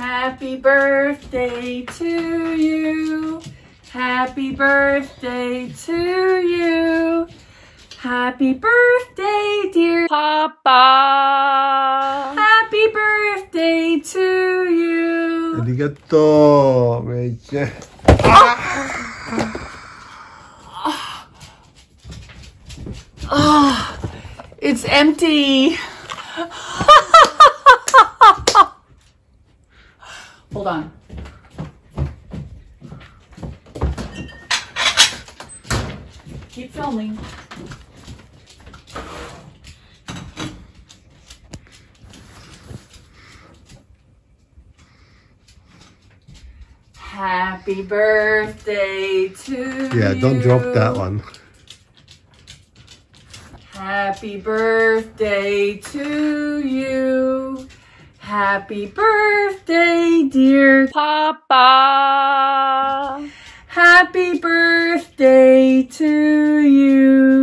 Happy birthday to you. Happy birthday to you. Happy birthday, dear Papa. Happy birthday to you. Arigato, Meija. Ah! Ah! it's empty. Hold on. Keep filming. Happy birthday to Yeah, don't drop that one. Happy birthday to you. Happy birthday, dear Papa. Happy birthday to you.